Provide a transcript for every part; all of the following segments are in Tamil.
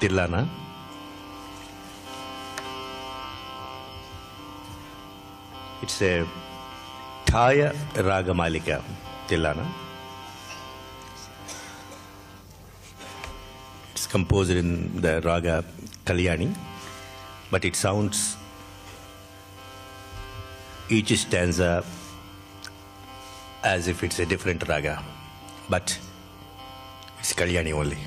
ಗೊತ್ತಿಲ್ಲನಾ it's a Chaya ragamalika thillana it's composed in the raga Kalyani but it sounds each stanza as if it's a different raga but it's Kalyani only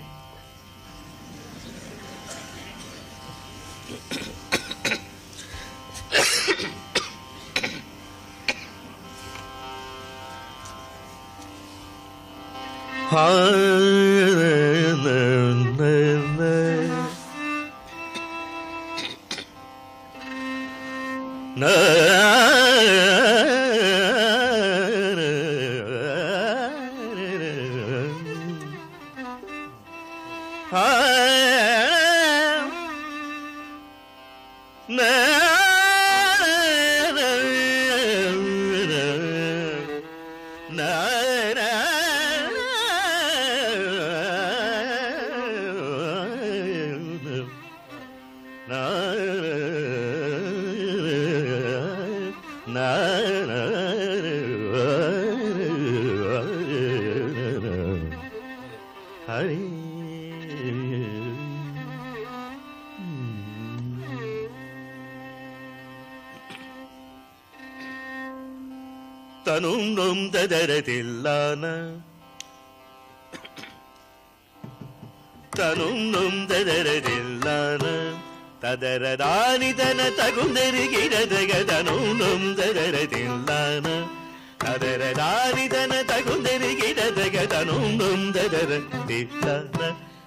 Ne തനൊന്നും തരതില്ലാന തന തരതില്ലാന തതരദാനിതന തകുന്നെരുകിരതകതനൊന്നും തരതില്ലാന തതരദാനിതന തിട്ട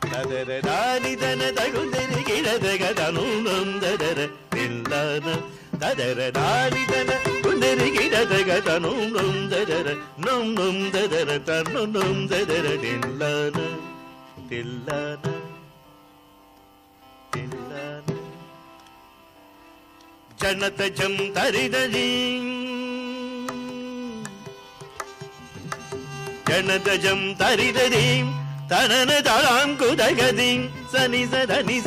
തദരദാനിതന തകുന്തിരി കിഴതകതനുന്തര തില്ലന തദരദാനിതന കുന്തിരി കിഴതകതനുന്തര നം നം ദദര തന്നു നം ദദര തില്ലന തില്ലന തില്ലന கணதஜம் தரிததீம் தனன தளாம் குதகதீம் சனி சதனி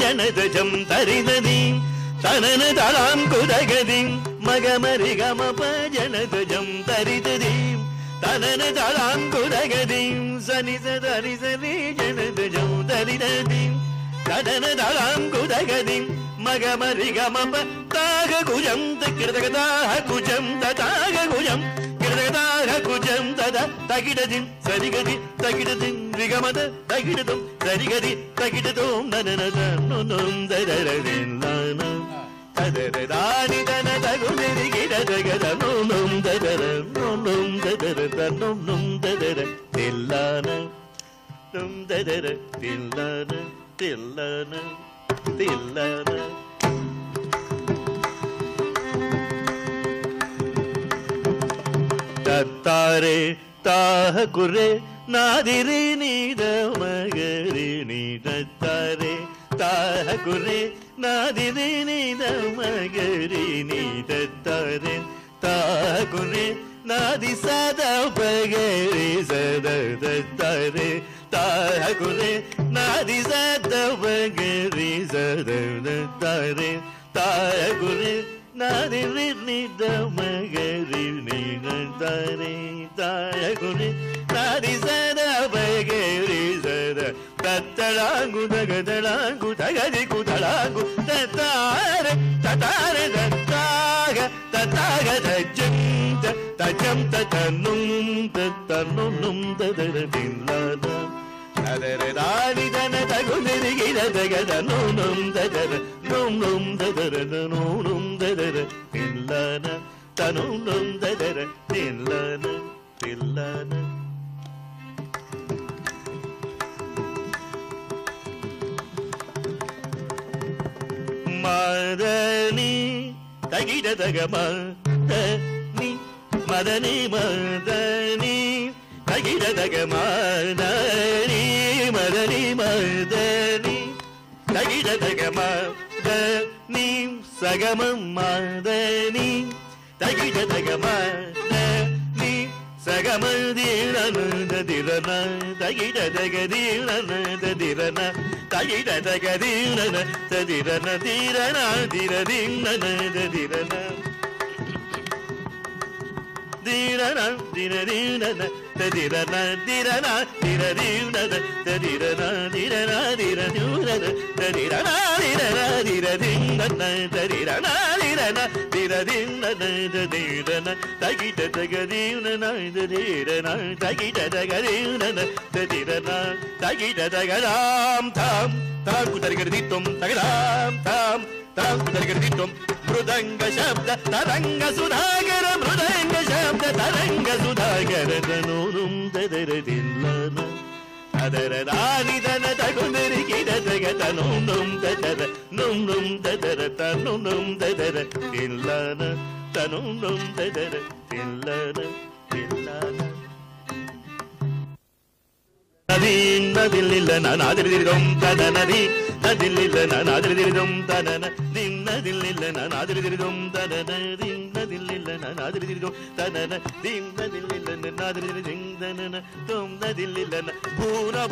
ஜனதஜம் தரிததீம் தனன தளாம் குதகதிம் மகமரி கமப ஜனதஜம் தரிததீம் தனன தளாம் குதகதிம் சனி சதனி ஜனதஜம் தரிததீம் தனன தளாம் குதகதிம் மகமரி கமப தாக குஜம் கிருதகதாக குஜம் ததாக குஜம் கிருதகதாக குஜம் ದಾರ ಕುಜಂದದ ತಗಿಡದಿನ್ ಸರಿಗದಿ ತಗಿಡದಿನ್ ವಿಗಮದ ತಗಿಡದು ಸರಿಗದಿ ತಗಿಡದು ನನನದ ನೊಂದರರೆಲ್ಲ ತದರದಾನಿ ತನದಗು ನೆರಿಗಿಡ ಜಗದ ನೊಂದರ ನೊಂದರ ನೊಂದರ ತಿಲ್ಲನ ನೊಂದರ ತಿಲ್ಲನ ತಿಲ್ಲನ ತಿಲ್ಲನ தில்லான நும் ததர தில்லான தில்லான தில்லான தத்தாரே தாக குரே நாதிரி நீத மகரி நீ தத்தாரே தாக குரே நாதிரி நீத மகரி நீ தத்தாரே தாக குரே நாதி சதா பகரி சத தத்தாரே தாக குரே நாதி சத பகரி சத தத்தாரே தாக குரே நாதிரி பகரி சத. தத்தளாங்கு தகதளாங்கு தகதி குதளாங்கு தத்தார தத்தார தத்தாக தத்தாக தஜம் தன்னும் தன்னும் ததர தில்லாத தகுதிரிகிடதகத நூனும் ததர நூனும் ததர நூனும் ததர தில்லான தனும் ததர தில்லான தில்லான. மதனி தகிடதக மதனி மதனி மதனி தகிடதக மதனி மதனி. தகிடதக மதனி சகமம் மதனி தகிடதக மதனி சகமதீரன தகிட தகதீரன ததிரன தகிட தகதீரன ததிரன தீரன திரதீரன ததிரன தீரன திரதீரன ததிரன திரன திரதீரன ததிரன திரன திரதூரன ததிரன திரன திரதீரன ததிரன திரன திரதீரன ததிரன தகிட தகதீரன ததிரன தகிட தகதீரன ததிரன தகிட தகதாம் தாம் தாம் குதர்கர்தித்தும் தகதாம் தகராம் தாம் तां दर्गदिटुं मृदङ्ग शब्द तरङ्ग सुधाकर मृदङ्ग शब्द तरङ्ग தனும் நும் நதி நதில் இல்ல நான் அதிர்திரும் ததனதி நான் ஆதிரிதிரிதம் தனன திம் நதில்லில்ல நான் ஆதிரிதிரிதம் தனன திம் நதில்லில்ல நான் ஆதிரிதிரிதம் தனன தும் நதில்லில்ல தராள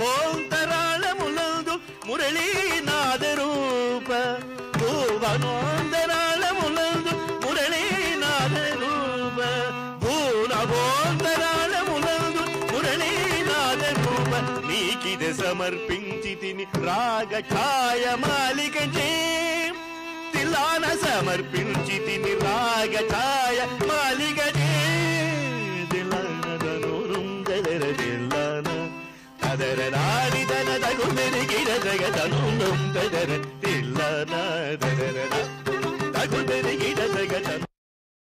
தராளமுலது முரளி நாதரூப பூவனோந்தரா పాదమువ నీకిద సమర్పించి తిని రాగ ఛాయ మాలికచే తిలాన సమర్పించి తిని రాగ ఛాయ మాలికచే తిలాన ధనురుందర తిలాన తదర నాడి తన తగు మెరిగిన జగ తగు మెరిగిన జగ